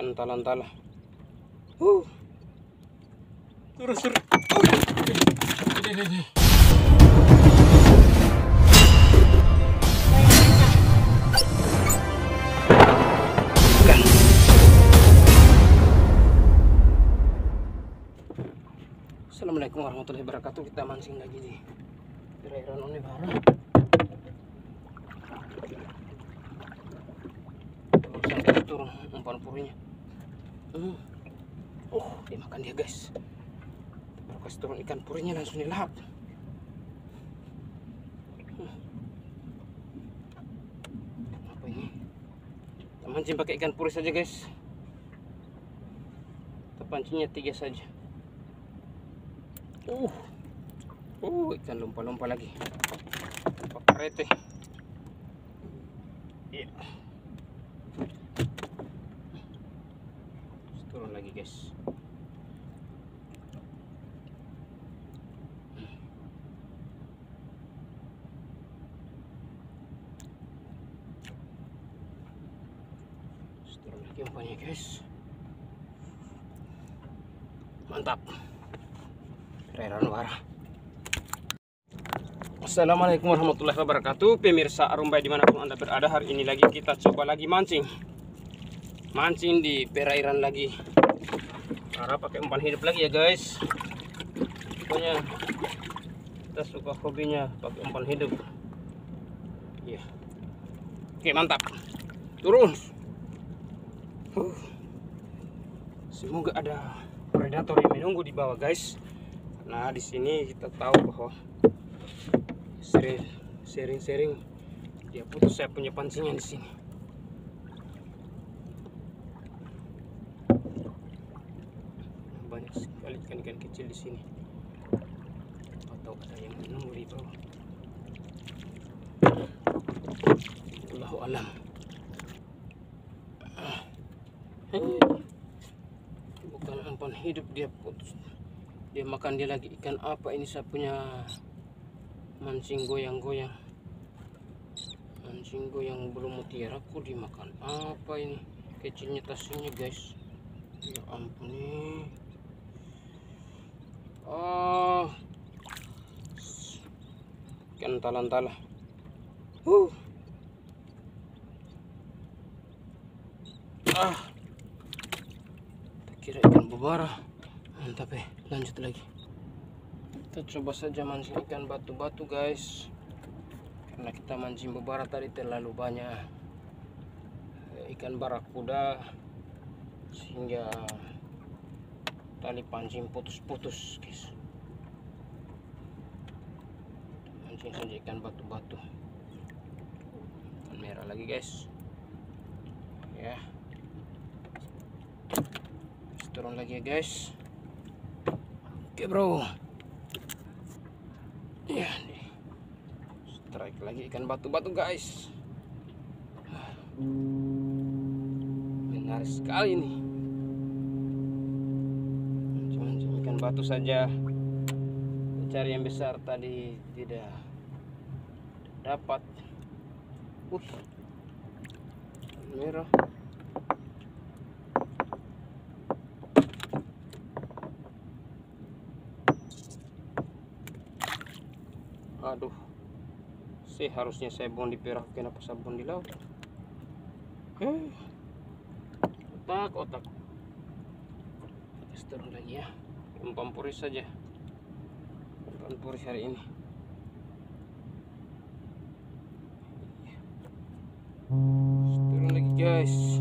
ikan talantala uh turun turun uh. Assalamualaikum warahmatullahi wabarakatuh. Kita mancing lagi di perairan Onibara turun umpan purinya hmm. oh dia makan dia guys. Kasih turun ikan purinya langsung dilahap. Hmm. apa ini? Kita mancing pakai ikan puri saja guys. Kita pancingnya tiga saja. Uh. Uh ikan lompa-lompa lagi. Pakarete iya Terus turun lagi guys. Turun lagi umpannya guys. Mantap. Perairan Wara Assalamualaikum warahmatullahi wabarakatuh. Pemirsa Arumbai di mana pun anda berada Hari ini lagi kita coba lagi mancing. Mancing di perairan lagi Harap pakai umpan hidup lagi ya guys. Pokoknya Kita suka hobinya pakai umpan hidup. Iya. Oke mantap. Turun. Huh. Semoga ada predator yang menunggu di bawah guys. Nah di sini kita tahu bahwa sering sering-sering dia putus saya punya pancingan di sini. Banyak sekali ikan-ikan kecil di sini. Atau ada yang di bawah. Allahu alam. Ah. Hei. Bukan umpan hidup dia putus. Dia makan dia lagi ikan apa ini saya punya mancing goyang-goyang mancing goyang belum mutiara kok dimakan apa ini kecilnya tasnya guys ya ampun nih oh. Ikan talantala uh ah. Kira ikan bubara mantap ya lanjut lagi. Kita coba saja mancing ikan batu-batu guys. Karena kita mancing bebara tadi terlalu banyak. Eh, ikan barakuda. Sehingga tali pancing putus-putus guys. Mancing saja ikan batu-batu merah lagi guys. Ya. Terus turun lagi ya guys. Oke bro. Ya nih. Strike lagi ikan batu-batu guys. Benar sekali nih batu saja. Cari yang besar tadi tidak dapat. Uh merah. Aduh sih harusnya saya buang di perak kenapa saya buang di laut? Eh otak otak. Kita turun ya umpan puris saja. Umpan puris hari ini. Turun lagi guys